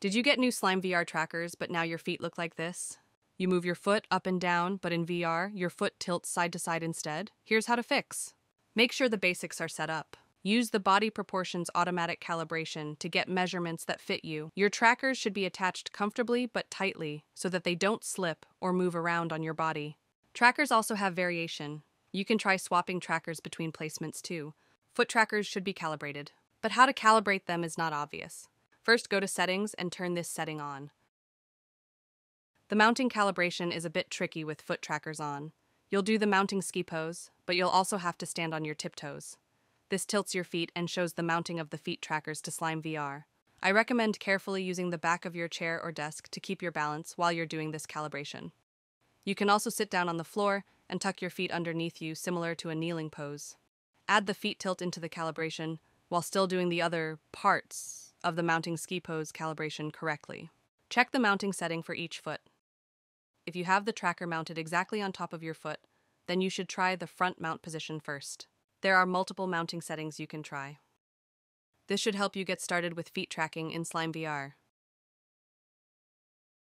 Did you get new Slime VR trackers, but now your feet look like this? You move your foot up and down, but in VR, your foot tilts side to side instead? Here's how to fix. Make sure the basics are set up. Use the body proportions automatic calibration to get measurements that fit you. Your trackers should be attached comfortably but tightly so that they don't slip or move around on your body. Trackers also have variation. You can try swapping trackers between placements too. Foot trackers should be calibrated, but how to calibrate them is not obvious. First, go to Settings and turn this setting on. The mounting calibration is a bit tricky with foot trackers on. You'll do the mounting ski pose, but you'll also have to stand on your tiptoes. This tilts your feet and shows the mounting of the feet trackers to Slime VR. I recommend carefully using the back of your chair or desk to keep your balance while you're doing this calibration. You can also sit down on the floor and tuck your feet underneath you, similar to a kneeling pose. Add the feet tilt into the calibration while still doing the other parts of the mounting ski pose calibration correctly. Check the mounting setting for each foot. If you have the tracker mounted exactly on top of your foot, then you should try the front mount position first. There are multiple mounting settings you can try. This should help you get started with feet tracking in Slime VR.